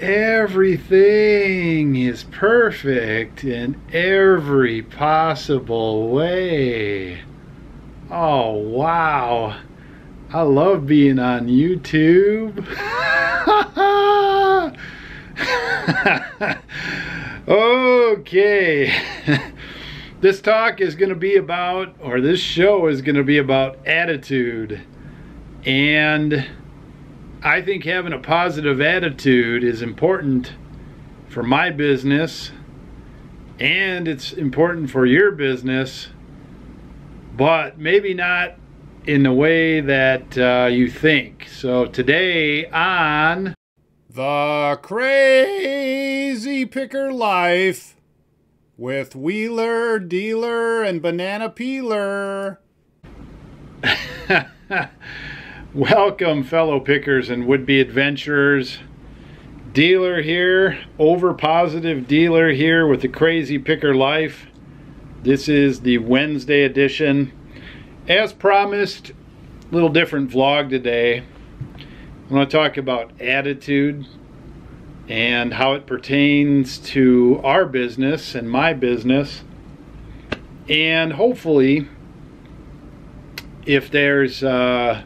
everything is perfect in every possible way. Oh, wow. I love being on YouTube. okay. this talk is going to be about, or this show is going to be about attitude. And I think having a positive attitude is important for my business and it's important for your business, but maybe not in the way that uh, you think. So today on The Crazy Picker Life with Wheeler, Dealer, and Banana Peeler. Welcome, fellow pickers and would be adventurers. Dealer here, over positive dealer here with the Crazy Picker Life. This is the Wednesday edition. As promised, a little different vlog today. I'm going to talk about attitude and how it pertains to our business and my business. And hopefully, if there's uh,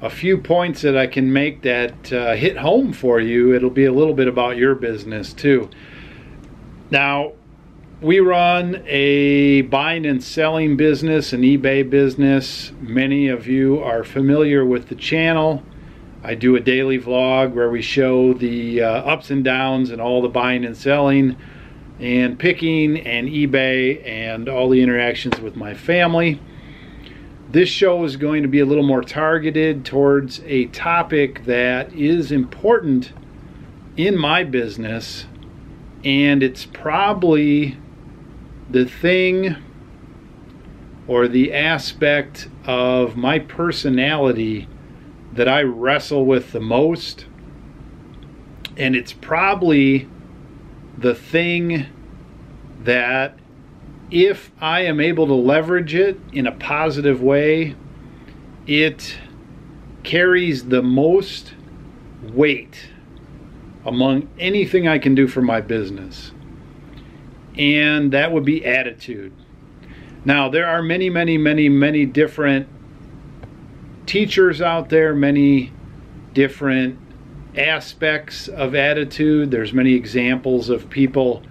a few points that I can make that uh, hit home for you, it'll be a little bit about your business too. Now, we run a buying and selling business, an eBay business. Many of you are familiar with the channel. I do a daily vlog where we show the uh, ups and downs and all the buying and selling and picking and eBay and all the interactions with my family. This show is going to be a little more targeted towards a topic that is important in my business and it's probably the thing or the aspect of my personality that I wrestle with the most. And it's probably the thing that if I am able to leverage it in a positive way, it carries the most weight among anything I can do for my business and that would be attitude. Now, there are many, many, many, many different teachers out there, many different aspects of attitude. There's many examples of people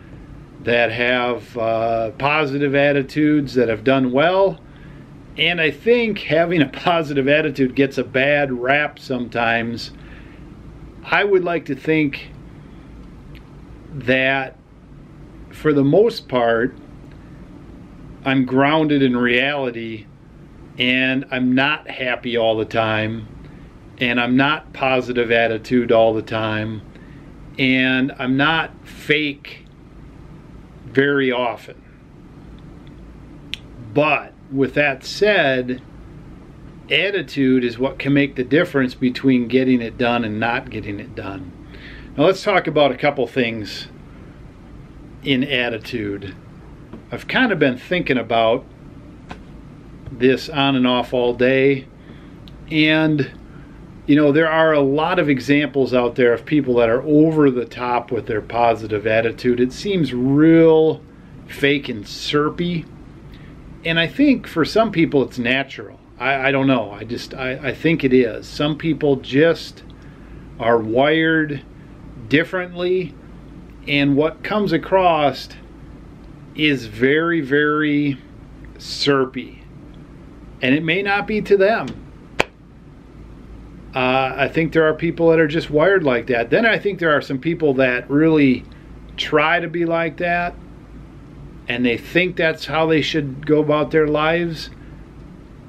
that have uh, positive attitudes that have done well. And I think having a positive attitude gets a bad rap sometimes. I would like to think that for the most part, I'm grounded in reality and I'm not happy all the time and I'm not positive attitude all the time and I'm not fake very often. But with that said, attitude is what can make the difference between getting it done and not getting it done. Now let's talk about a couple things in attitude. I've kind of been thinking about this on and off all day. And, you know, there are a lot of examples out there of people that are over the top with their positive attitude. It seems real fake and syrupy. And I think for some people it's natural. I, I don't know. I just, I, I think it is. Some people just are wired differently and what comes across is very, very syrupy. And it may not be to them. Uh, I think there are people that are just wired like that. Then I think there are some people that really try to be like that and they think that's how they should go about their lives.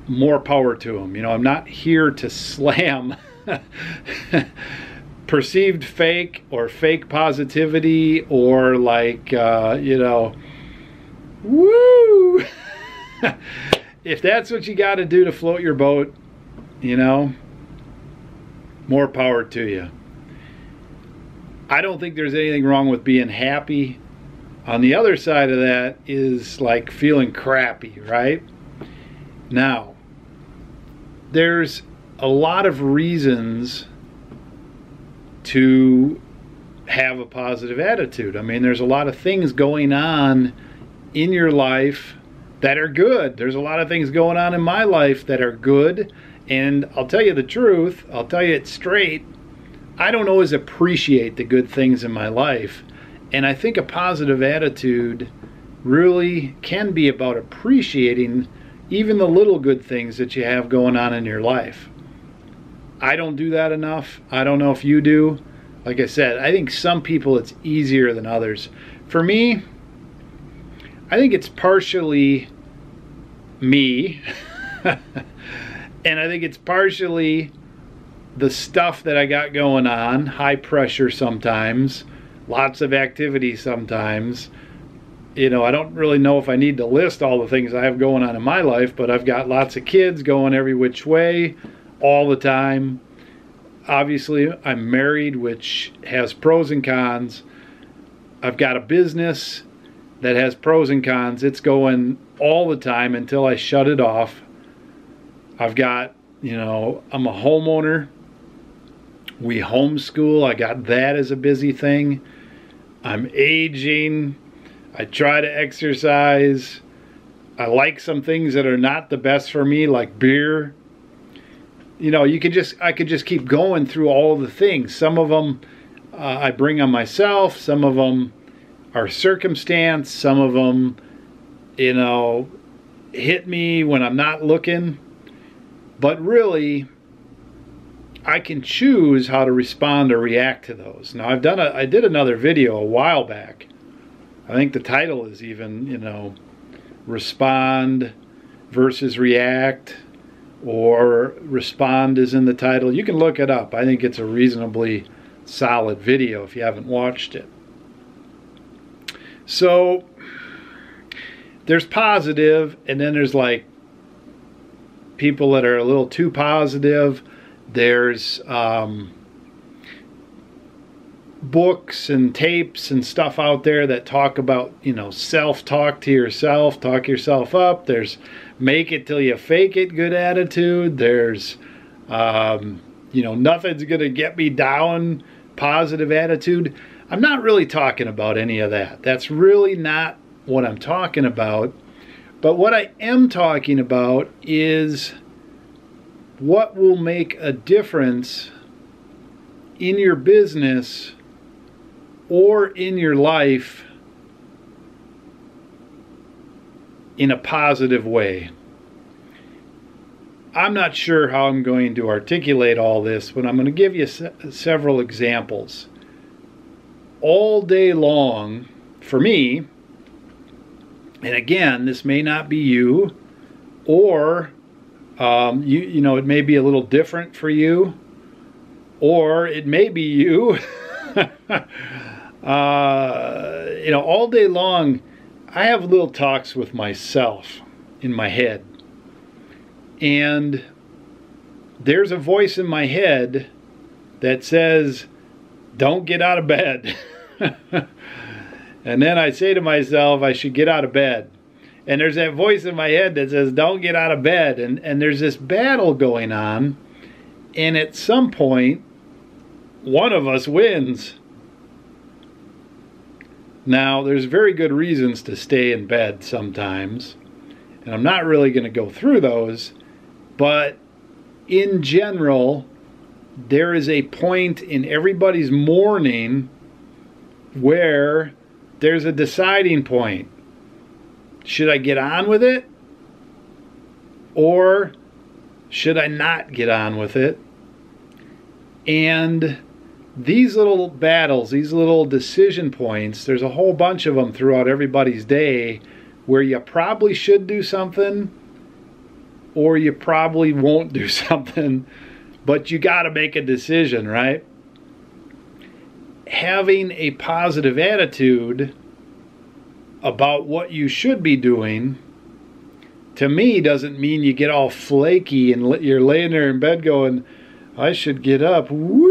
More power to them. You know, I'm not here to slam perceived fake or fake positivity or like uh, you know woo if that's what you got to do to float your boat you know more power to you i don't think there's anything wrong with being happy on the other side of that is like feeling crappy right now there's a lot of reasons to have a positive attitude. I mean, there's a lot of things going on in your life that are good. There's a lot of things going on in my life that are good. And I'll tell you the truth, I'll tell you it straight. I don't always appreciate the good things in my life. And I think a positive attitude really can be about appreciating even the little good things that you have going on in your life. I don't do that enough. I don't know if you do. Like I said, I think some people it's easier than others. For me, I think it's partially me. and I think it's partially the stuff that I got going on, high pressure sometimes, lots of activity sometimes. You know, I don't really know if I need to list all the things I have going on in my life, but I've got lots of kids going every which way all the time. Obviously, I'm married, which has pros and cons. I've got a business that has pros and cons. It's going all the time until I shut it off. I've got, you know, I'm a homeowner. We homeschool. I got that as a busy thing. I'm aging. I try to exercise. I like some things that are not the best for me, like beer. You know, you could just, I could just keep going through all the things. Some of them uh, I bring on myself. Some of them are circumstance. Some of them, you know, hit me when I'm not looking. But really, I can choose how to respond or react to those. Now, I've done a, I did another video a while back. I think the title is even, you know, respond versus react or respond is in the title. You can look it up. I think it's a reasonably solid video if you haven't watched it. So there's positive, and then there's like people that are a little too positive. There's um, books and tapes and stuff out there that talk about, you know, self talk to yourself, talk yourself up. There's make it till you fake it, good attitude. There's, um, you know, nothing's going to get me down, positive attitude. I'm not really talking about any of that. That's really not what I'm talking about. But what I am talking about is what will make a difference in your business or in your life in a positive way. I'm not sure how I'm going to articulate all this, but I'm going to give you se several examples all day long for me, and again, this may not be you, or um, you you know it may be a little different for you, or it may be you. uh, you know, all day long, I have little talks with myself in my head, and there's a voice in my head that says don't get out of bed. and then I say to myself, I should get out of bed. And there's that voice in my head that says, don't get out of bed. And, and there's this battle going on. And at some point, one of us wins. Now, there's very good reasons to stay in bed sometimes. And I'm not really going to go through those. But in general, there is a point in everybody's morning where there's a deciding point. Should I get on with it? Or should I not get on with it? And these little battles, these little decision points, there's a whole bunch of them throughout everybody's day where you probably should do something or you probably won't do something but you got to make a decision, right? Having a positive attitude about what you should be doing to me doesn't mean you get all flaky and you're laying there in bed going, I should get up. Woo!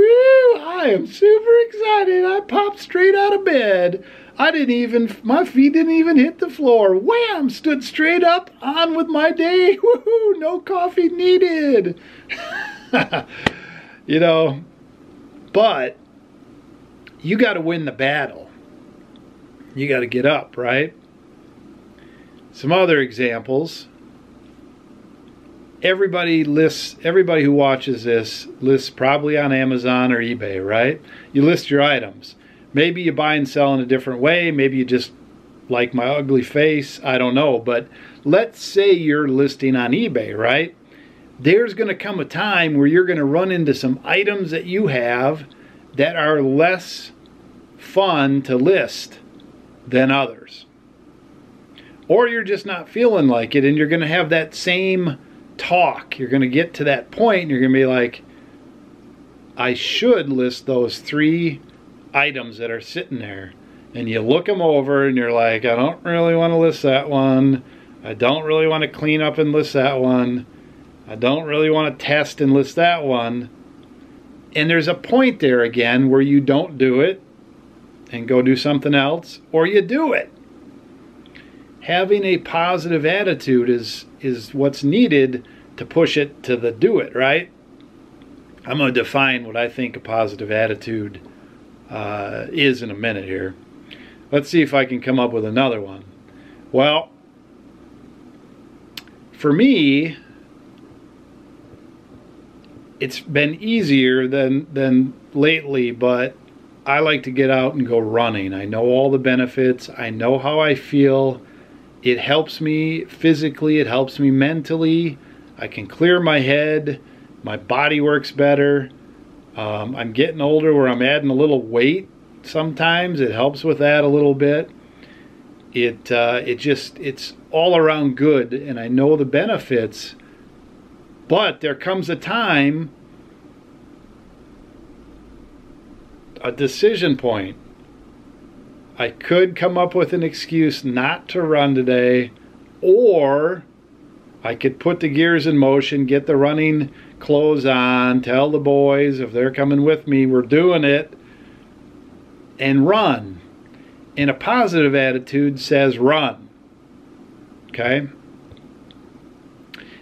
I am super excited. I popped straight out of bed. I didn't even, my feet didn't even hit the floor. Wham! Stood straight up, on with my day. Woohoo! No coffee needed. you know, but you got to win the battle. You got to get up, right? Some other examples. Everybody lists, everybody who watches this lists probably on Amazon or eBay, right? You list your items. Maybe you buy and sell in a different way. Maybe you just like my ugly face. I don't know. But let's say you're listing on eBay, right? There's going to come a time where you're going to run into some items that you have that are less fun to list than others. Or you're just not feeling like it and you're going to have that same talk. You're going to get to that point and you're going to be like, I should list those three items that are sitting there. And you look them over and you're like, I don't really want to list that one. I don't really want to clean up and list that one. I don't really want to test and list that one. And there's a point there again where you don't do it and go do something else, or you do it. Having a positive attitude is is what's needed to push it to the do it, right? I'm going to define what I think a positive attitude uh, is in a minute here. Let's see if I can come up with another one. Well, for me, it's been easier than than lately, but I like to get out and go running. I know all the benefits. I know how I feel. It helps me physically, it helps me mentally. I can clear my head. My body works better. Um, I'm getting older where I'm adding a little weight sometimes. It helps with that a little bit. It, uh, it just, it's all around good and I know the benefits. But there comes a time, a decision point. I could come up with an excuse not to run today, or I could put the gears in motion, get the running clothes on, tell the boys if they're coming with me, we're doing it, and run. And a positive attitude says run. Okay?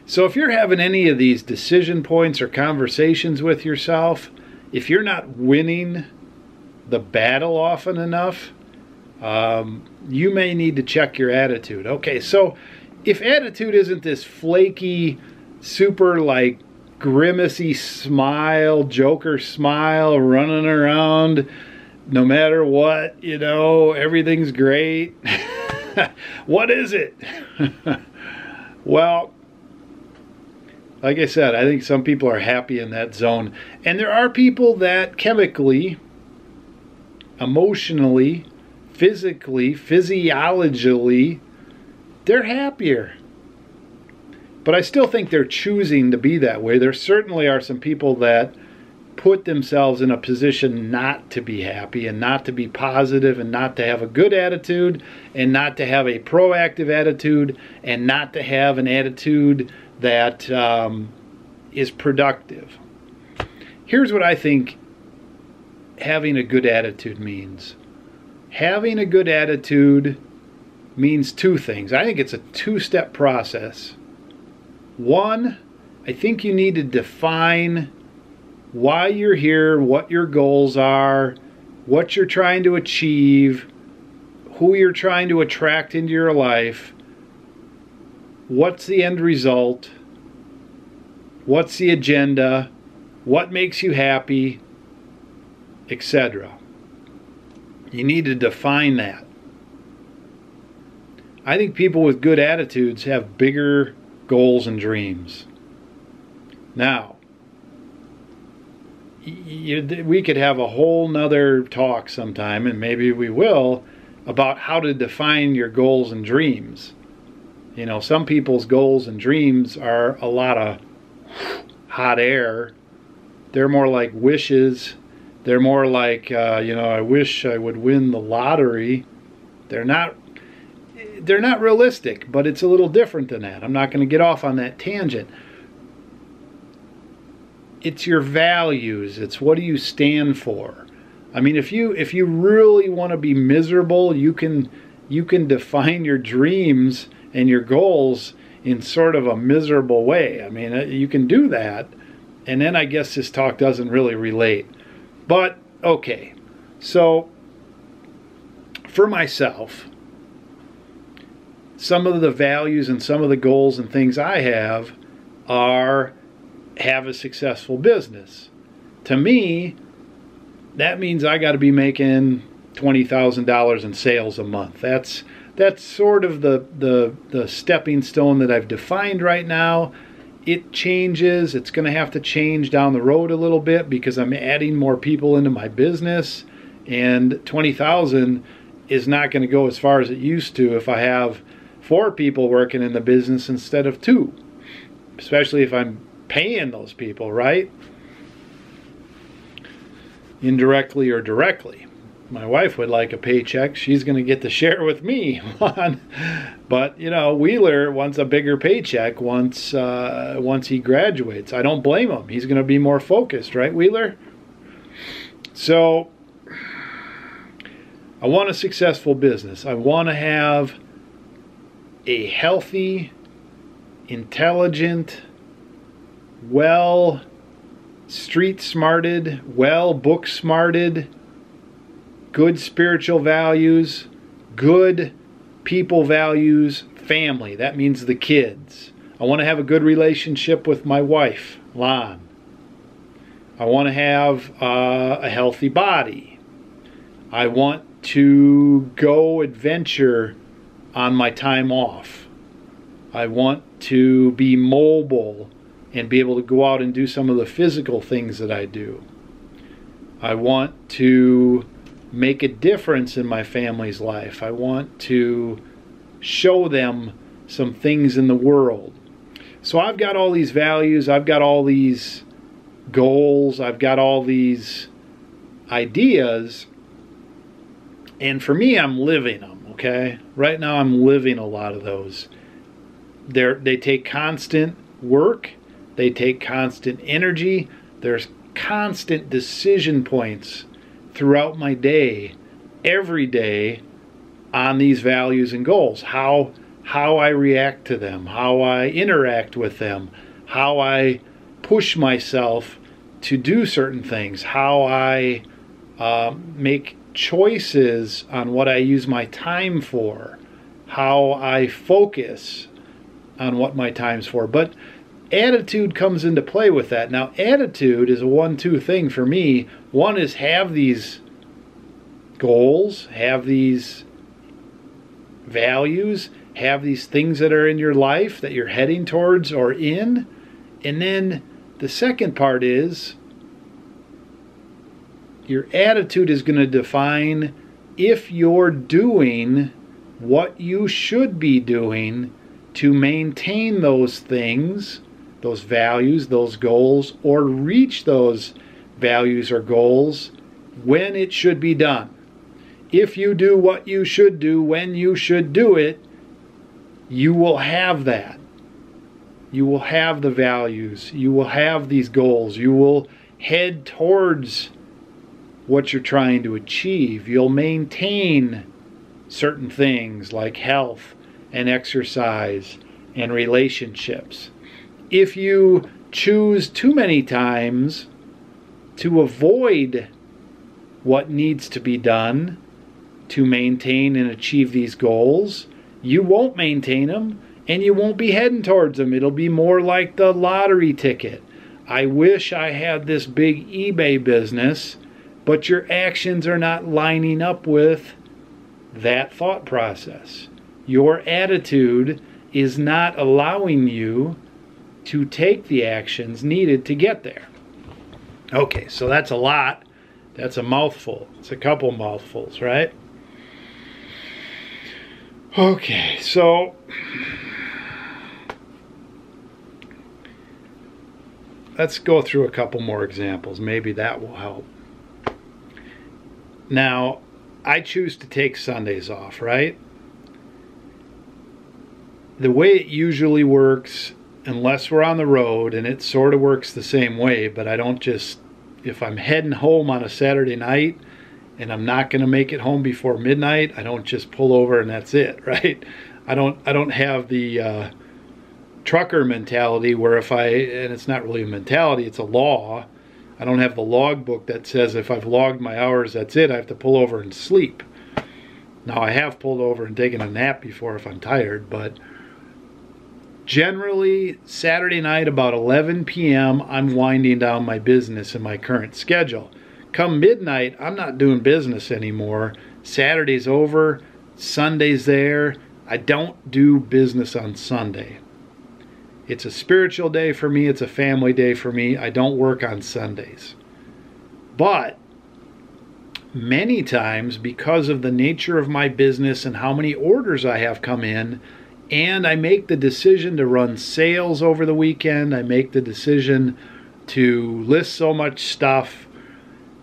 So if you're having any of these decision points or conversations with yourself, if you're not winning the battle often enough, um, you may need to check your attitude. Okay, so if attitude isn't this flaky, super like grimacy smile, Joker smile, running around no matter what, you know, everything's great. what is it? well, like I said, I think some people are happy in that zone. And there are people that chemically, emotionally, physically, physiologically, they're happier. But I still think they're choosing to be that way. There certainly are some people that put themselves in a position not to be happy and not to be positive and not to have a good attitude and not to have a proactive attitude and not to have an attitude that um, is productive. Here's what I think having a good attitude means. Having a good attitude means two things. I think it's a two step process. One, I think you need to define why you're here, what your goals are, what you're trying to achieve, who you're trying to attract into your life, what's the end result, what's the agenda, what makes you happy, etc. You need to define that. I think people with good attitudes have bigger goals and dreams. Now, you, we could have a whole nother talk sometime, and maybe we will, about how to define your goals and dreams. You know, some people's goals and dreams are a lot of hot air. They're more like wishes. They're more like, uh, you know, I wish I would win the lottery. They're not. They're not realistic, but it's a little different than that. I'm not going to get off on that tangent. It's your values. It's what do you stand for. I mean, if you if you really want to be miserable, you can you can define your dreams and your goals in sort of a miserable way. I mean, uh, you can do that. And then I guess this talk doesn't really relate. But okay, So, for myself, some of the values and some of the goals and things I have are have a successful business. To me, that means I got to be making $20,000 in sales a month. That's that's sort of the, the the stepping stone that I've defined right now. It changes. It's going to have to change down the road a little bit because I'm adding more people into my business and 20,000 is not going to go as far as it used to if I have four people working in the business instead of two. Especially if I'm paying those people, right? Indirectly or directly. My wife would like a paycheck. She's going to get to share with me one. but, you know, Wheeler wants a bigger paycheck once uh, once he graduates. I don't blame him. He's going to be more focused, right, Wheeler? So, I want a successful business. I want to have a healthy, intelligent, well street smarted, well book smarted, good spiritual values, good people values family. That means the kids. I want to have a good relationship with my wife, Lon. I want to have uh, a healthy body. I want to go adventure on my time off. I want to be mobile and be able to go out and do some of the physical things that I do. I want to make a difference in my family's life. I want to show them some things in the world. So I've got all these values, I've got all these goals, I've got all these ideas, and for me, I'm living them, okay? Right now, I'm living a lot of those. They're, they take constant work, they take constant energy, there's constant decision points throughout my day, every day, on these values and goals. How how I react to them, how I interact with them, how I push myself to do certain things, how I uh, make choices on what I use my time for, how I focus on what my time's for. But attitude comes into play with that. Now, attitude is a one two thing for me. One is have these goals, have these values, have these things that are in your life that you're heading towards or in. And then the second part is your attitude is going to define if you're doing what you should be doing to maintain those things those values, those goals, or reach those values or goals when it should be done. If you do what you should do when you should do it, you will have that. You will have the values. You will have these goals. You will head towards what you're trying to achieve. You'll maintain certain things like health and exercise and relationships if you choose too many times to avoid what needs to be done to maintain and achieve these goals, you won't maintain them and you won't be heading towards them. It'll be more like the lottery ticket. I wish I had this big eBay business, but your actions are not lining up with that thought process. Your attitude is not allowing you to take the actions needed to get there. Okay, so that's a lot. That's a mouthful. It's a couple mouthfuls, right? Okay, so let's go through a couple more examples. Maybe that will help. Now, I choose to take Sundays off, right? The way it usually works unless we're on the road, and it sort of works the same way, but I don't just, if I'm heading home on a Saturday night and I'm not going to make it home before midnight, I don't just pull over and that's it, right? I don't, I don't have the uh, trucker mentality where if I, and it's not really a mentality, it's a law. I don't have the logbook that says if I've logged my hours, that's it. I have to pull over and sleep. Now, I have pulled over and taken a nap before if I'm tired, but generally, Saturday night about 11 p.m., I'm winding down my business in my current schedule. Come midnight, I'm not doing business anymore. Saturday's over, Sunday's there. I don't do business on Sunday. It's a spiritual day for me, it's a family day for me. I don't work on Sundays. But many times, because of the nature of my business and how many orders I have come in, and I make the decision to run sales over the weekend, I make the decision to list so much stuff.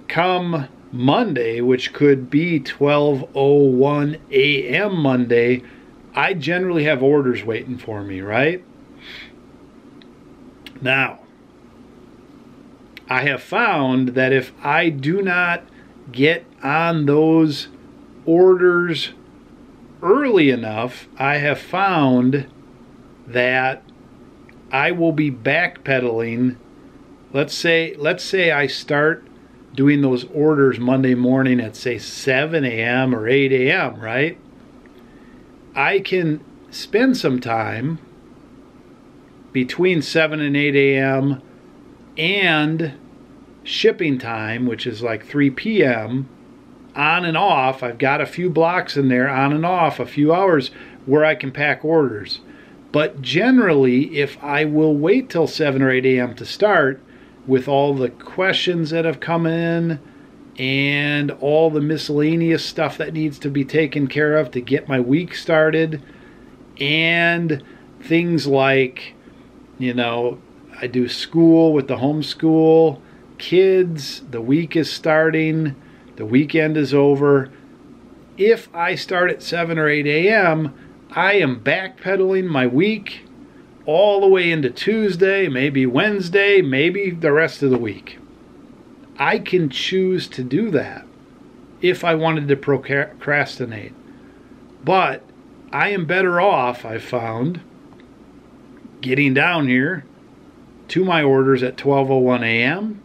Come Monday, which could be 12:01 a.m. Monday, I generally have orders waiting for me, right? Now, I have found that if I do not get on those orders early enough, I have found that I will be backpedaling. Let's say let's say I start doing those orders Monday morning at say 7 a.m. or 8 a.m., right? I can spend some time between 7 and 8 a.m. and shipping time, which is like 3 p.m., on and off. I've got a few blocks in there, on and off, a few hours where I can pack orders. But generally, if I will wait till 7 or 8 a.m. to start with all the questions that have come in and all the miscellaneous stuff that needs to be taken care of to get my week started, and things like you know, I do school with the homeschool kids. The week is starting, the weekend is over. If I start at 7 or 8 a.m., I am backpedaling my week all the way into Tuesday, maybe Wednesday, maybe the rest of the week. I can choose to do that if I wanted to procrastinate. But I am better off, I found, getting down here to my orders at 12:01 a.m.,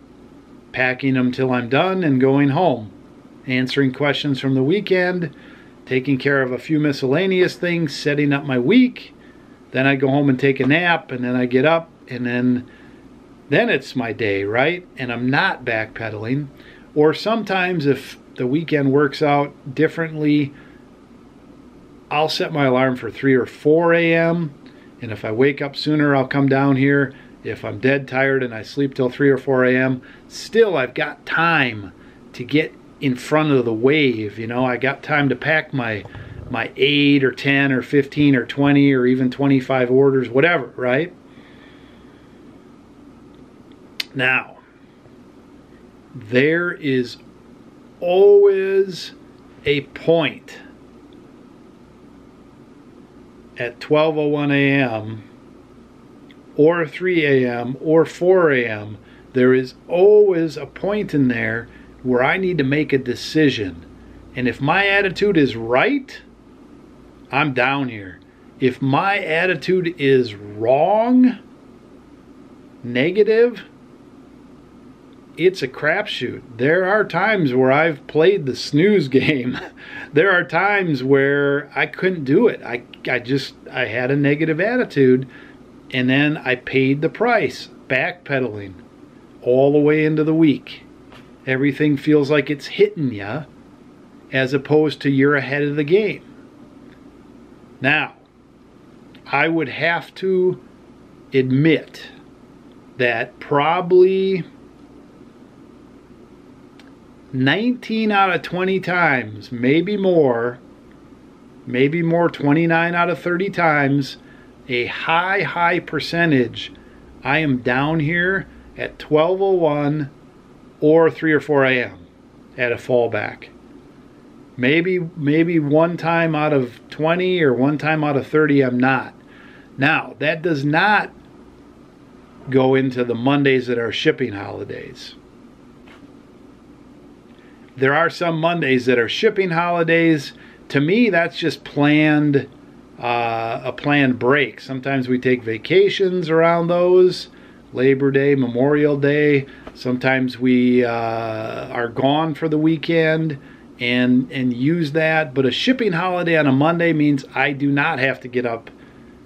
packing them till I'm done and going home, answering questions from the weekend, taking care of a few miscellaneous things, setting up my week. Then I go home and take a nap and then I get up and then then it's my day, right? And I'm not backpedaling. Or sometimes if the weekend works out differently, I'll set my alarm for 3 or 4 a.m. And if I wake up sooner, I'll come down here. If I'm dead tired and I sleep till 3 or 4 a.m., still I've got time to get in front of the wave. You know, I got time to pack my my 8 or 10 or 15 or 20 or even 25 orders, whatever, right? Now, there is always a point at 12:01 a.m. or 3 a.m. or 4 a.m. There is always a point in there where I need to make a decision. And if my attitude is right, I'm down here. If my attitude is wrong, negative, it's a crapshoot. There are times where I've played the snooze game. there are times where I couldn't do it. I, I just I had a negative attitude and then I paid the price, backpedaling all the way into the week. Everything feels like it's hitting you as opposed to you're ahead of the game. Now, I would have to admit that probably 19 out of 20 times, maybe more, maybe more, 29 out of 30 times, a high, high percentage, I am down here at 1201 or 3 or 4 a.m. at a fallback. Maybe maybe one time out of 20 or one time out of 30 I'm not. Now, that does not go into the Mondays that are shipping holidays. There are some Mondays that are shipping holidays. To me, that's just planned, uh, a planned break. Sometimes we take vacations around those, Labor Day, Memorial Day. Sometimes we uh, are gone for the weekend and and use that. But a shipping holiday on a Monday means I do not have to get up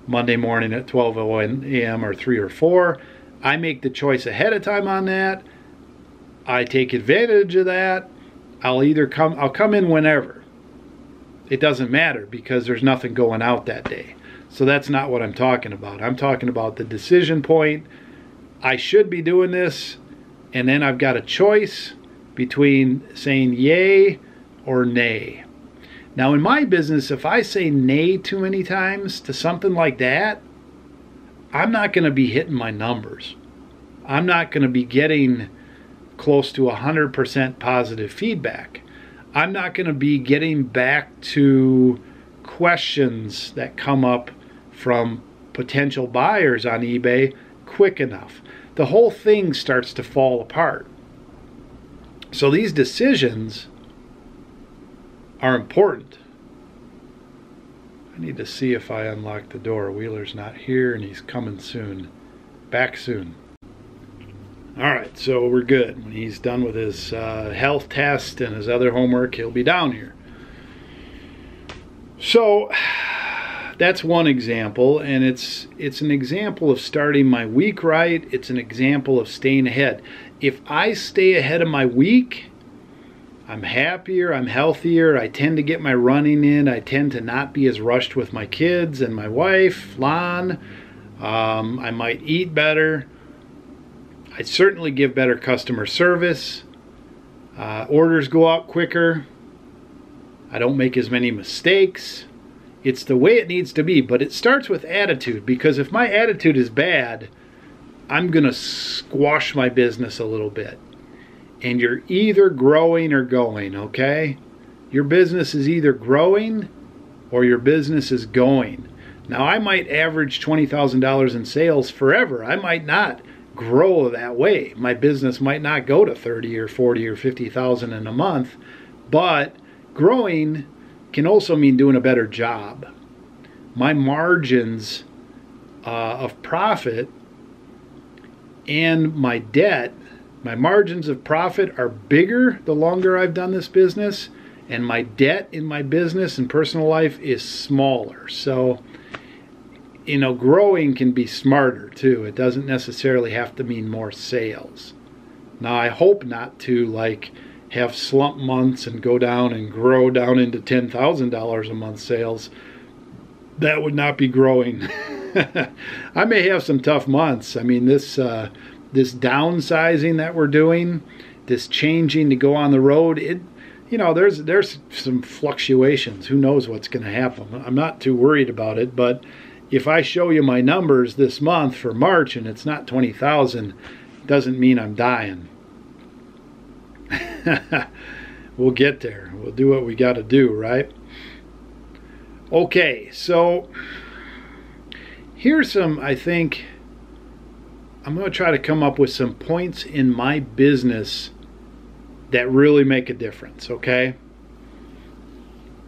Monday morning at 12 a.m. or 3 or 4. I make the choice ahead of time on that. I take advantage of that. I'll either come I'll come in whenever. It doesn't matter because there's nothing going out that day. So that's not what I'm talking about. I'm talking about the decision point. I should be doing this and then I've got a choice between saying yay or nay. Now, in my business, if I say nay too many times to something like that, I'm not going to be hitting my numbers. I'm not going to be getting close to 100% positive feedback. I'm not going to be getting back to questions that come up from potential buyers on eBay quick enough. The whole thing starts to fall apart. So these decisions are important. I need to see if I unlock the door. Wheeler's not here and he's coming soon. Back soon. All right, so we're good. When he's done with his uh, health test and his other homework, he'll be down here. So that's one example, and it's it's an example of starting my week right. It's an example of staying ahead. If I stay ahead of my week, I'm happier, I'm healthier, I tend to get my running in, I tend to not be as rushed with my kids and my wife, Lon. Um, I might eat better. I certainly give better customer service. Uh, orders go out quicker. I don't make as many mistakes. It's the way it needs to be, but it starts with attitude because if my attitude is bad, I'm going to squash my business a little bit and you're either growing or going, okay? Your business is either growing or your business is going. Now, I might average $20,000 in sales forever. I might not grow that way. My business might not go to 30 or 40 or 50,000 in a month, but growing can also mean doing a better job. My margins uh, of profit and my debt my margins of profit are bigger the longer I've done this business, and my debt in my business and personal life is smaller. So, you know, growing can be smarter too. It doesn't necessarily have to mean more sales. Now, I hope not to like have slump months and go down and grow down into $10,000 a month sales. That would not be growing. I may have some tough months. I mean, this uh, this downsizing that we're doing, this changing to go on the road, it you know, there's there's some fluctuations. Who knows what's going to happen? I'm not too worried about it, but if I show you my numbers this month for March and it's not 20,000, doesn't mean I'm dying. we'll get there. We'll do what we got to do, right? Okay, so here's some, I think, I'm going to try to come up with some points in my business that really make a difference, okay?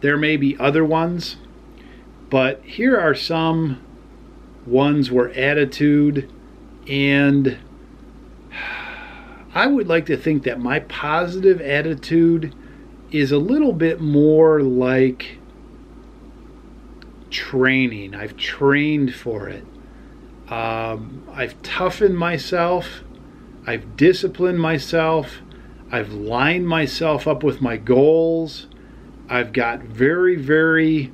There may be other ones, but here are some ones where attitude and I would like to think that my positive attitude is a little bit more like training. I've trained for it. Um, I've toughened myself. I've disciplined myself. I've lined myself up with my goals. I've got very, very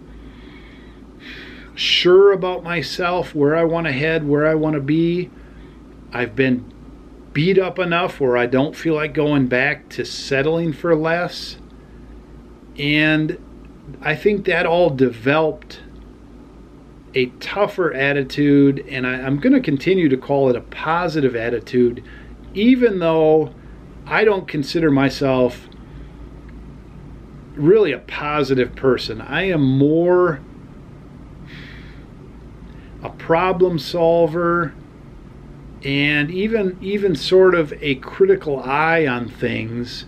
sure about myself, where I want to head, where I want to be. I've been beat up enough where I don't feel like going back to settling for less. And I think that all developed a tougher attitude, and I, am going to continue to call it a positive attitude, even though I don't consider myself really a positive person. I am more a problem solver and even even sort of a critical eye on things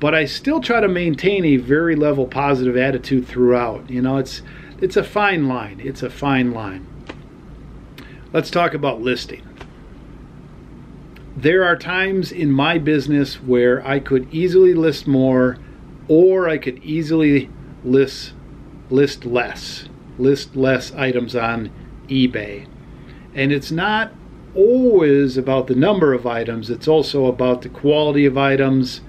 but I still try to maintain a very level positive attitude throughout. You know, it's it's a fine line. It's a fine line. Let's talk about listing. there are times in my business where I could easily list more or I could easily list list less list less items on eBay. And it's not always about the number of items, it's also about the quality of items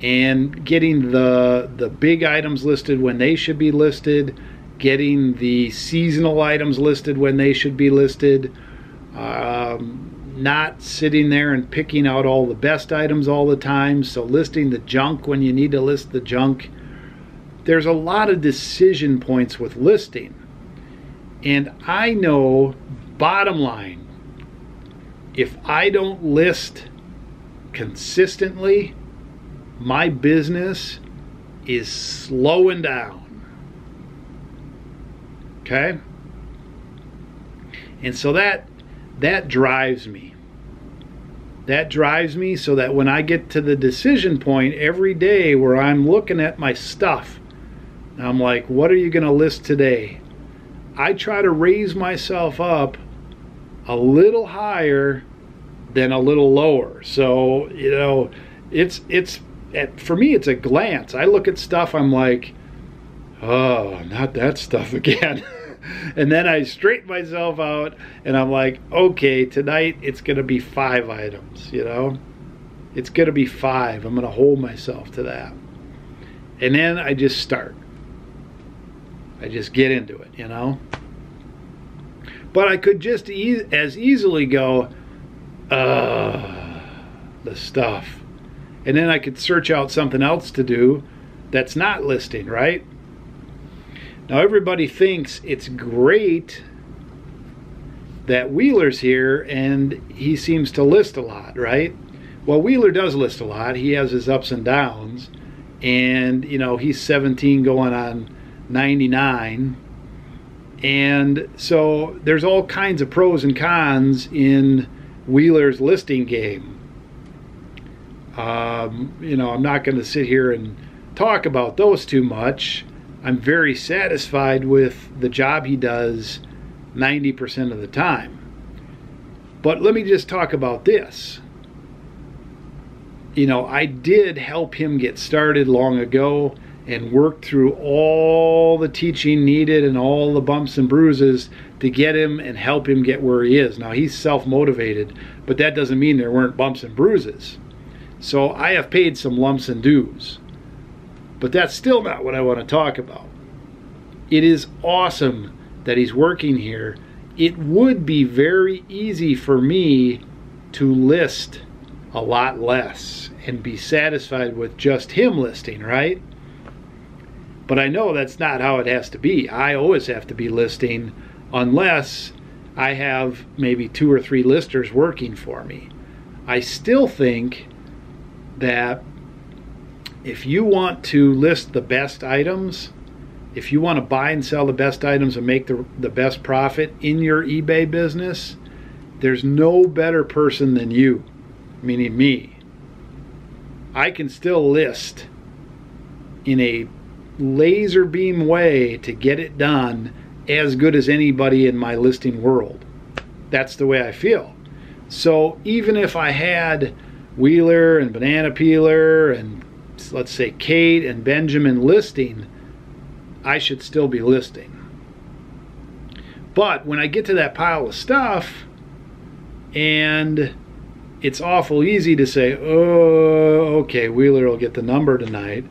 and getting the the big items listed when they should be listed, getting the seasonal items listed when they should be listed. Um, not sitting there and picking out all the best items all the time. So, listing the junk when you need to list the junk. There's a lot of decision points with listing. And I know, bottom line, if I don't list consistently, my business is slowing down. Okay? And so that that drives me. That drives me so that when I get to the decision point every day where I'm looking at my stuff, I'm like, what are you going to list today? I try to raise myself up a little higher than a little lower. So, you know, it's it's for me it's a glance. I look at stuff I'm like, "Oh, not that stuff again." and then I straighten myself out and I'm like, okay, tonight it's going to be five items, you know? It's going to be five. I'm going to hold myself to that. And then I just start. I just get into it, you know? But I could just e- as easily go, uh, the stuff. And then I could search out something else to do that's not listing, right? Now, everybody thinks it's great that Wheeler's here and he seems to list a lot, right? Well, Wheeler does list a lot. He has his ups and downs. And, you know, he's 17 going on 99. And so there's all kinds of pros and cons in Wheeler's listing game. Um, you know, I'm not going to sit here and talk about those too much. I'm very satisfied with the job he does 90% of the time. But let me just talk about this. You know, I did help him get started long ago and worked through all the teaching needed and all the bumps and bruises to get him and help him get where he is. Now, he's self motivated, but that doesn't mean there weren't bumps and bruises. So I have paid some lumps and dues. But that's still not what I want to talk about. It is awesome that he's working here. It would be very easy for me to list a lot less and be satisfied with just him listing, right? But I know that's not how it has to be. I always have to be listing unless I have maybe two or three listers working for me. I still think that if you want to list the best items, if you want to buy and sell the best items and make the, the best profit in your eBay business, there's no better person than you, meaning me. I can still list in a laser beam way to get it done as good as anybody in my listing world. That's the way I feel. So even if I had Wheeler and Banana Peeler and let's say Kate and Benjamin listing, I should still be listing. But when I get to that pile of stuff, and it's awful easy to say, oh, okay, Wheeler will get the number tonight.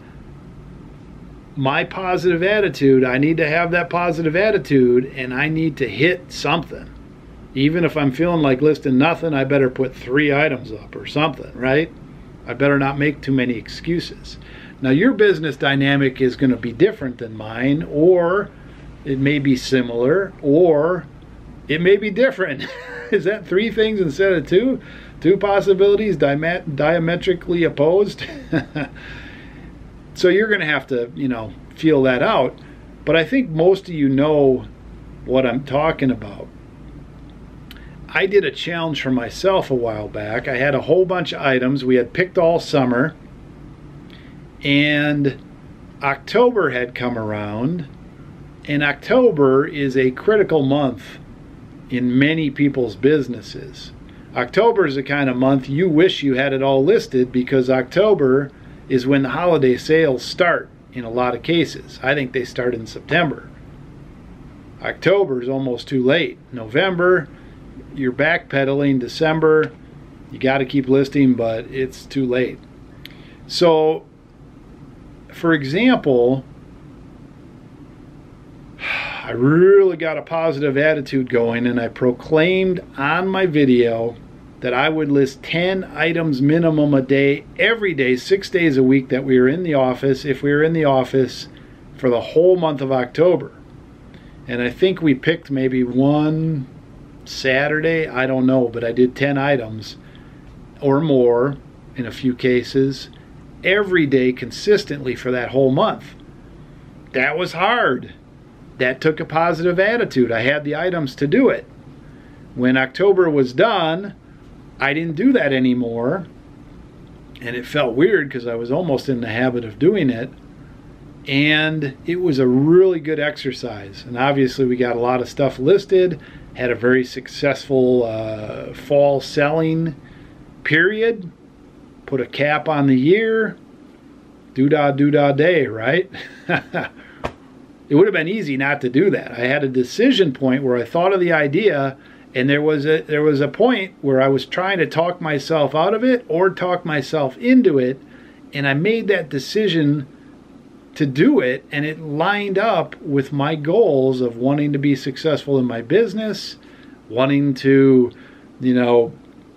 My positive attitude, I need to have that positive attitude, and I need to hit something. Even if I'm feeling like listing nothing, I better put three items up or something, right? I better not make too many excuses. Now, your business dynamic is going to be different than mine, or it may be similar, or it may be different. is that three things instead of two? Two possibilities diametrically opposed? so you're going to have to, you know, feel that out. But I think most of you know what I'm talking about. I did a challenge for myself a while back. I had a whole bunch of items we had picked all summer, and October had come around, and October is a critical month in many people's businesses. October is the kind of month you wish you had it all listed because October is when the holiday sales start in a lot of cases. I think they start in September. October is almost too late. November, you're backpedaling. December, you got to keep listing, but it's too late. So, for example, I really got a positive attitude going and I proclaimed on my video that I would list 10 items minimum a day every day, six days a week that we were in the office, if we were in the office for the whole month of October. And I think we picked maybe one Saturday, I don't know, but I did 10 items or more in a few cases every day consistently for that whole month. That was hard that took a positive attitude. I had the items to do it. When October was done, I didn't do that anymore. And it felt weird because I was almost in the habit of doing it. And it was a really good exercise. And obviously, we got a lot of stuff listed, had a very successful uh, fall selling period, put a cap on the year. Do da do da day, right? it would have been easy not to do that. I had a decision point where I thought of the idea and there was a there was a point where I was trying to talk myself out of it or talk myself into it and I made that decision to do it and it lined up with my goals of wanting to be successful in my business, wanting to, you know,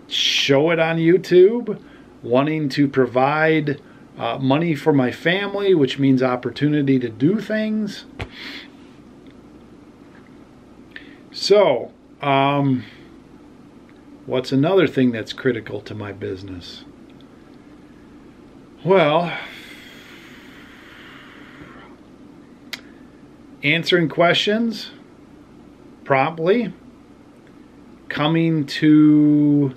show it on YouTube, wanting to provide uh, money for my family, which means opportunity to do things. So, um, what's another thing that's critical to my business? Well, answering questions promptly, coming to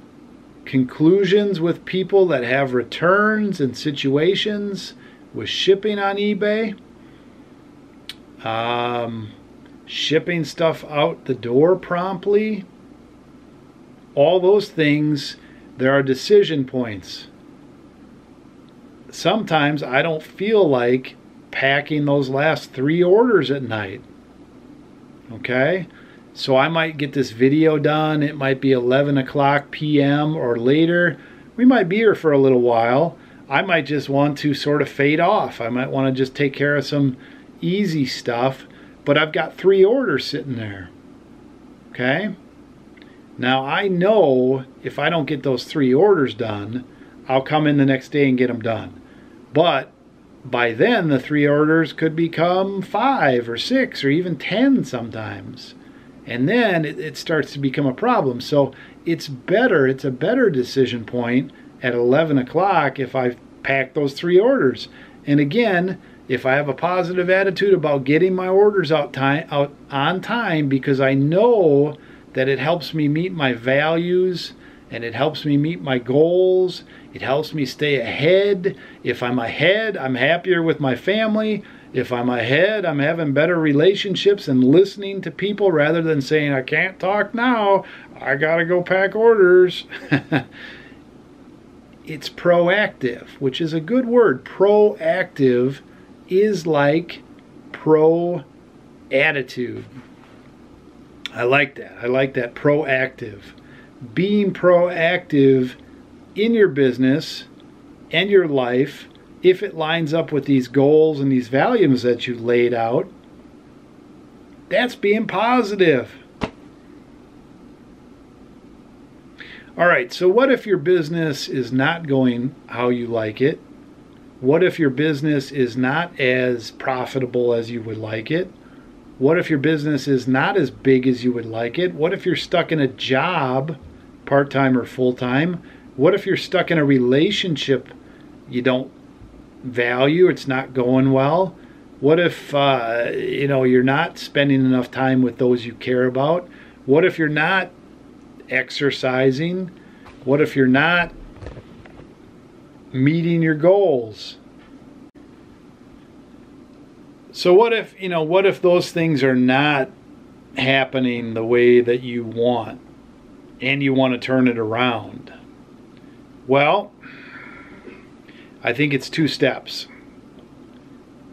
conclusions with people that have returns and situations with shipping on eBay, um, shipping stuff out the door promptly, all those things, there are decision points. Sometimes I don't feel like packing those last three orders at night. Okay? So I might get this video done. It might be 11 o'clock p.m. or later. We might be here for a little while. I might just want to sort of fade off. I might want to just take care of some easy stuff. But I've got three orders sitting there. Okay? Now I know if I don't get those three orders done, I'll come in the next day and get them done. But by then, the three orders could become five or six or even ten sometimes and then it, it starts to become a problem. So it's better, it's a better decision point at 11 o'clock if I pack those three orders. And again, if I have a positive attitude about getting my orders out time out on time because I know that it helps me meet my values and it helps me meet my goals. It helps me stay ahead. If I'm ahead, I'm happier with my family. If I'm ahead, I'm having better relationships and listening to people rather than saying, I can't talk now, I gotta go pack orders. it's proactive, which is a good word. Proactive is like pro attitude. I like that. I like that proactive. Being proactive in your business and your life if it lines up with these goals and these values that you laid out, that's being positive. All right, so what if your business is not going how you like it? What if your business is not as profitable as you would like it? What if your business is not as big as you would like it? What if you're stuck in a job, part time or full time? What if you're stuck in a relationship you don't value, it's not going well. What if uh, you know you're not spending enough time with those you care about? What if you're not exercising? What if you're not meeting your goals? So what if, you know, what if those things are not happening the way that you want? and you want to turn it around. Well, I think it's two steps.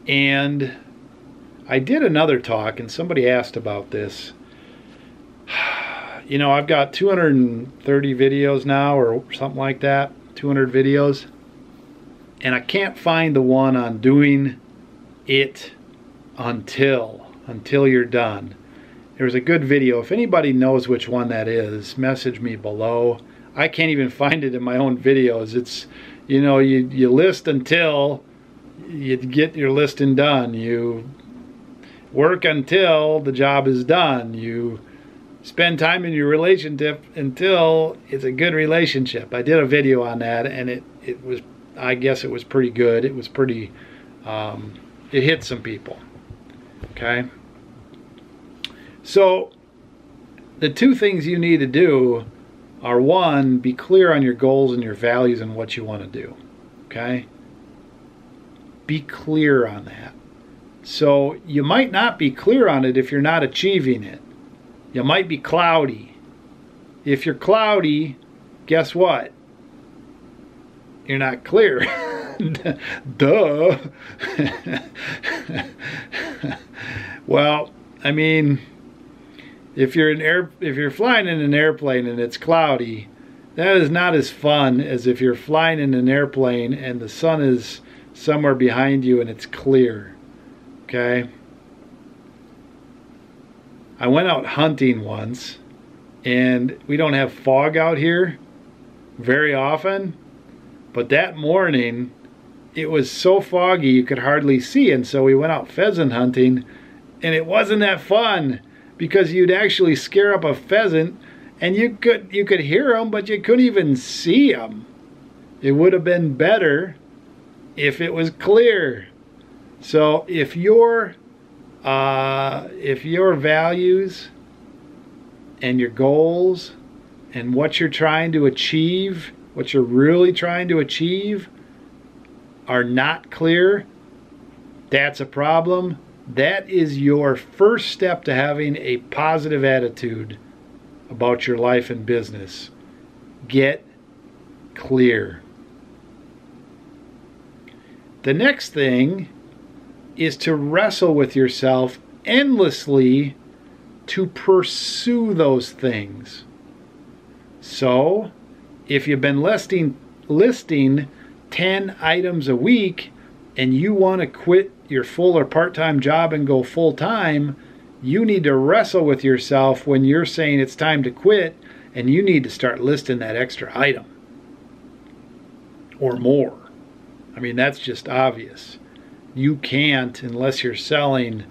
And I did another talk, and somebody asked about this. You know, I've got 230 videos now, or something like that, 200 videos, and I can't find the one on doing it until until you're done. There's a good video. If anybody knows which one that is, message me below. I can't even find it in my own videos. It's, you know, you, you list until you get your listing done. You work until the job is done. You spend time in your relationship until it's a good relationship. I did a video on that and it, it was, I guess it was pretty good. It was pretty, um, it hit some people. Okay. So the two things you need to do are one, be clear on your goals and your values and what you want to do. Okay. Be clear on that. So you might not be clear on it if you're not achieving it. You might be cloudy. If you're cloudy, guess what? You're not clear. Duh. well, I mean, if you're an air if you're flying in an airplane and it's cloudy, that is not as fun as if you're flying in an airplane and the sun is somewhere behind you and it's clear. Okay? I went out hunting once and we don't have fog out here very often, but that morning it was so foggy you could hardly see and so we went out pheasant hunting and it wasn't that fun because you'd actually scare up a pheasant and you could you could hear them but you couldn't even see them. It would have been better if it was clear. So if your uh, if your values and your goals and what you're trying to achieve, what you're really trying to achieve, are not clear, that's a problem. That is your first step to having a positive attitude about your life and business. Get clear. The next thing is to wrestle with yourself endlessly to pursue those things. So, if you've been listing listing 10 items a week and you want to quit your full or part-time job and go full-time, you need to wrestle with yourself when you're saying it's time to quit and you need to start listing that extra item or more. I mean, that's just obvious you can't unless you're selling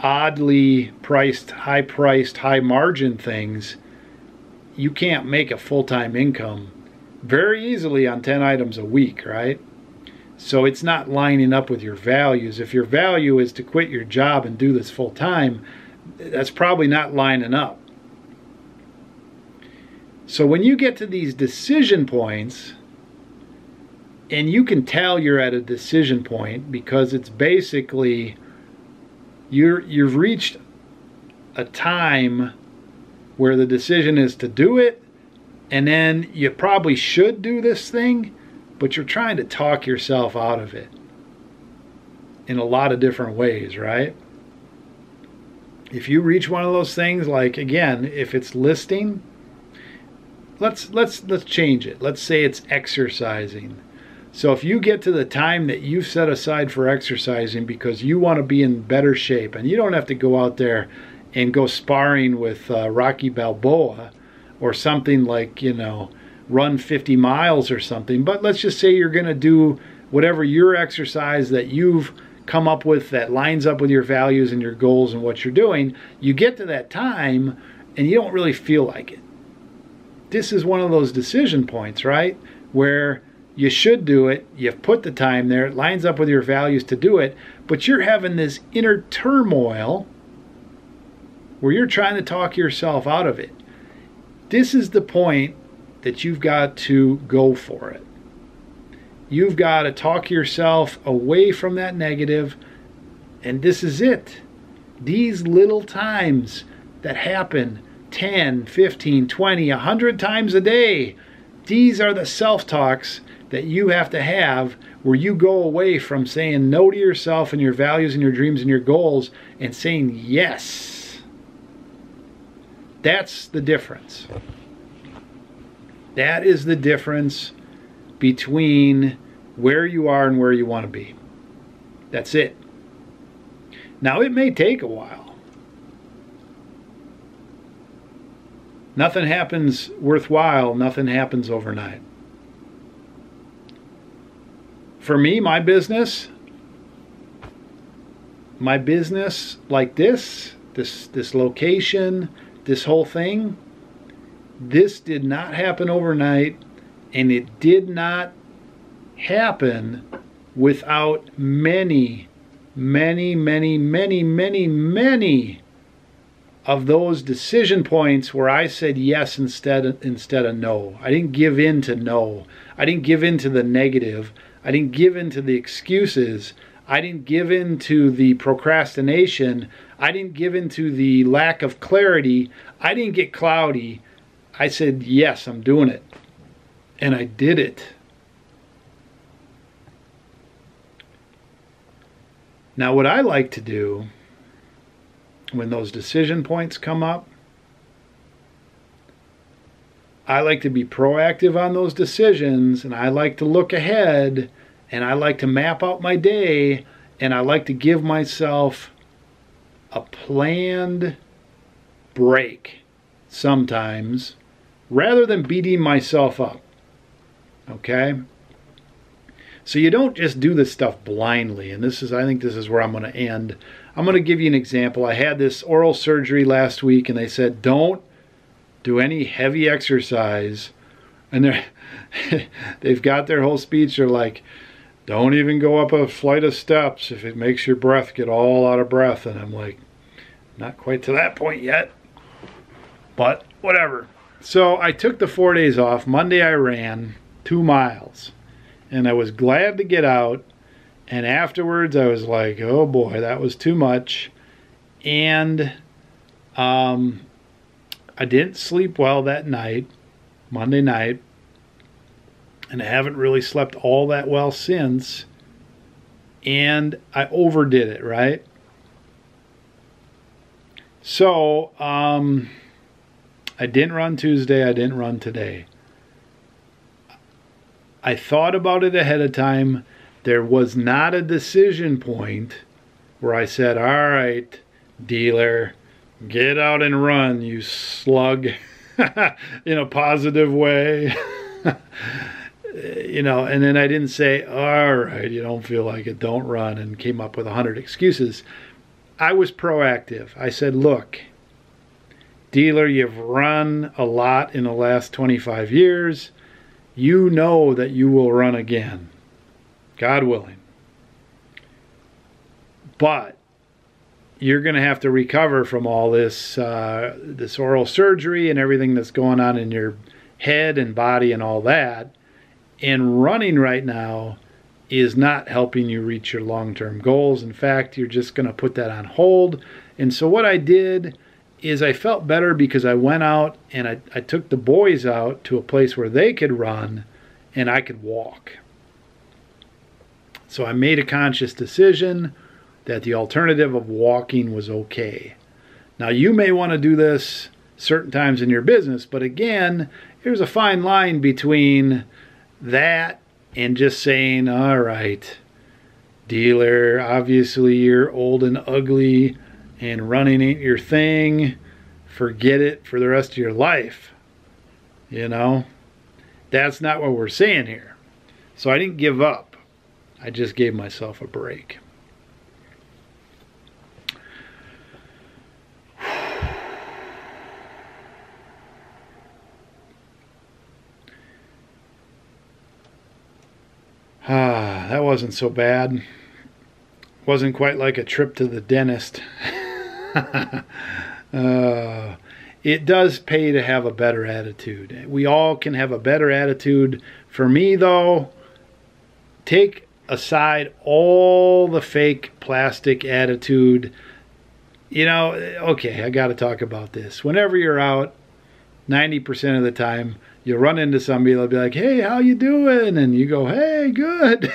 oddly priced, high priced, high margin things. You can't make a full time income very easily on 10 items a week, right? So it's not lining up with your values. If your value is to quit your job and do this full time, that's probably not lining up. So when you get to these decision points, and you can tell you're at a decision point because it's basically you're you've reached a time where the decision is to do it and then you probably should do this thing but you're trying to talk yourself out of it in a lot of different ways right? If you reach one of those things like again if it's listing let's let's let's change it. Let's say it's exercising. So if you get to the time that you've set aside for exercising because you want to be in better shape, and you don't have to go out there and go sparring with uh, Rocky Balboa or something like, you know, run 50 miles or something, but let's just say you're going to do whatever your exercise that you've come up with that lines up with your values and your goals and what you're doing, you get to that time and you don't really feel like it. This is one of those decision points, right? Where you should do it. You've put the time there. It lines up with your values to do it. But you're having this inner turmoil where you're trying to talk yourself out of it. This is the point that you've got to go for it. You've got to talk yourself away from that negative, and this is it. These little times that happen 10, 15, 20, 100 times a day. These are the self talks that you have to have where you go away from saying no to yourself and your values and your dreams and your goals and saying yes. That's the difference. That is the difference between where you are and where you want to be. That's it. Now, it may take a while. Nothing happens worthwhile, nothing happens overnight. For me, my business, my business like this, this this location, this whole thing, this did not happen overnight and it did not happen without many many many many many many of those decision points where I said yes instead of, instead of no. I didn't give in to no. I didn't give in to the negative. I didn't give in to the excuses. I didn't give in to the procrastination. I didn't give in to the lack of clarity. I didn't get cloudy. I said, Yes, I'm doing it. And I did it. Now, what I like to do when those decision points come up, I like to be proactive on those decisions and I like to look ahead and I like to map out my day and I like to give myself a planned break sometimes rather than beating myself up. Okay? So you don't just do this stuff blindly. And this is, I think this is where I'm going to end. I'm going to give you an example. I had this oral surgery last week and they said, don't do any heavy exercise. And they're, they've got their whole speech. They're like, don't even go up a flight of steps if it makes your breath get all out of breath. And I'm like, not quite to that point yet, but whatever. So I took the four days off. Monday I ran two miles and I was glad to get out. And afterwards I was like, oh boy, that was too much. And um, I didn't sleep well that night, Monday night. And I haven't really slept all that well since. And I overdid it, right? So, um, I didn't run Tuesday, I didn't run today. I thought about it ahead of time. There was not a decision point where I said, All right, dealer, get out and run, you slug, in a positive way. you know, and then I didn't say, All right, you don't feel like it, don't run, and came up with a hundred excuses. I was proactive. I said, Look, dealer, you've run a lot in the last 25 years. You know that you will run again, God willing. But you're going to have to recover from all this uh, this oral surgery and everything that's going on in your head and body and all that. And running right now is not helping you reach your long-term goals. In fact, you're just going to put that on hold. And so what I did is I felt better because I went out and I, I took the boys out to a place where they could run and I could walk. So I made a conscious decision that the alternative of walking was okay. Now you may want to do this certain times in your business, but again, there's a fine line between that and just saying, all right, dealer, obviously you're old and ugly and running ain't your thing, forget it for the rest of your life. You know, that's not what we're saying here. So I didn't give up. I just gave myself a break. Ah, that wasn't so bad. Wasn't quite like a trip to the dentist. uh, it does pay to have a better attitude. We all can have a better attitude. For me, though, take aside all the fake plastic attitude you know, okay, I got to talk about this. Whenever you're out, 90% of the time, you'll run into somebody, they'll be like, hey, how you doing? And you go, hey, good.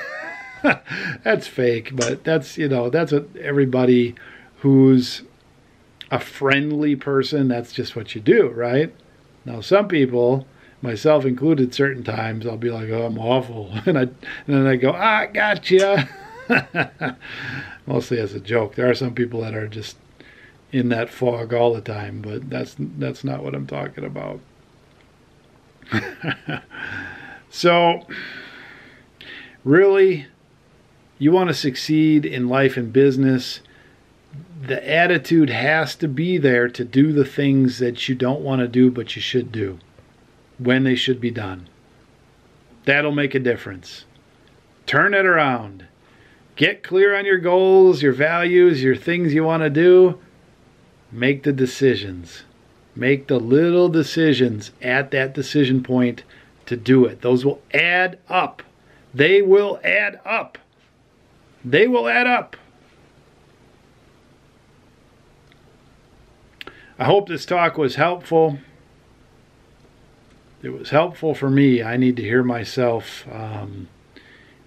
that's fake, but that's, you know, that's what everybody who's a friendly person, that's just what you do, right? Now, some people, myself included, certain times I'll be like, oh, I'm awful. And, I, and then I go, ah, gotcha. Mostly as a joke. There are some people that are just in that fog all the time, but that's that's not what I'm talking about. so really you want to succeed in life and business, the attitude has to be there to do the things that you don't want to do but you should do when they should be done. That'll make a difference. Turn it around. Get clear on your goals, your values, your things you want to do, make the decisions. Make the little decisions at that decision point to do it. Those will add up. They will add up. They will add up. I hope this talk was helpful. It was helpful for me. I need to hear myself um,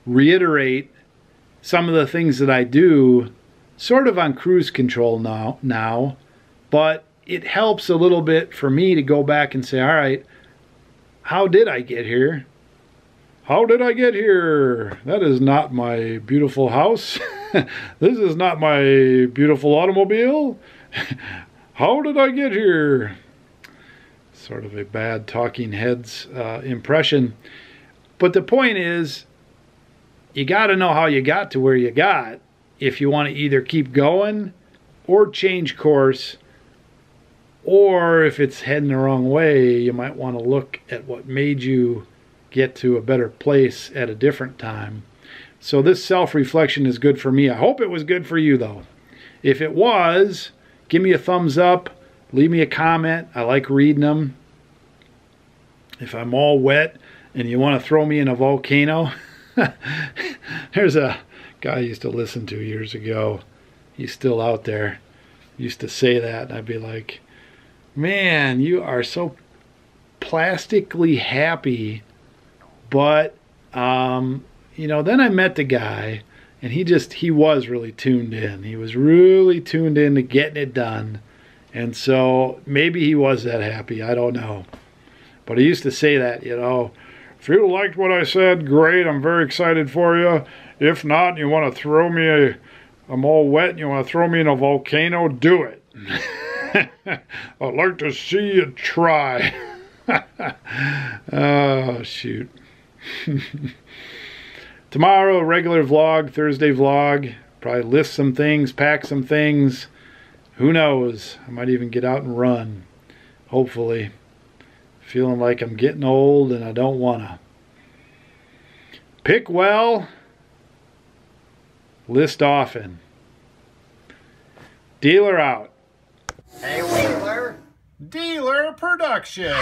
reiterate some of the things that I do sort of on cruise control now, now but it helps a little bit for me to go back and say, all right, how did I get here? How did I get here? That is not my beautiful house. this is not my beautiful automobile. how did I get here? Sort of a bad talking heads uh, impression. But the point is, you got to know how you got to where you got if you want to either keep going or change course or if it's heading the wrong way, you might want to look at what made you get to a better place at a different time. So this self-reflection is good for me. I hope it was good for you though. If it was, give me a thumbs up, leave me a comment. I like reading them. If I'm all wet and you want to throw me in a volcano, there's a guy I used to listen to years ago. He's still out there. He used to say that and I'd be like, man, you are so plastically happy. But, um, you know, then I met the guy and he just, he was really tuned in. He was really tuned in to getting it done. And so maybe he was that happy. I don't know. But he used to say that, you know, if you liked what I said, great. I'm very excited for you. If not, you want to throw me a, I'm all wet and you want to throw me in a volcano, do it. I'd like to see you try. oh, shoot. Tomorrow, regular vlog, Thursday vlog. Probably list some things, pack some things. Who knows? I might even get out and run. Hopefully. Feeling like I'm getting old and I don't want to. Pick well. List often. Dealer out. Wheeler. Dealer Production.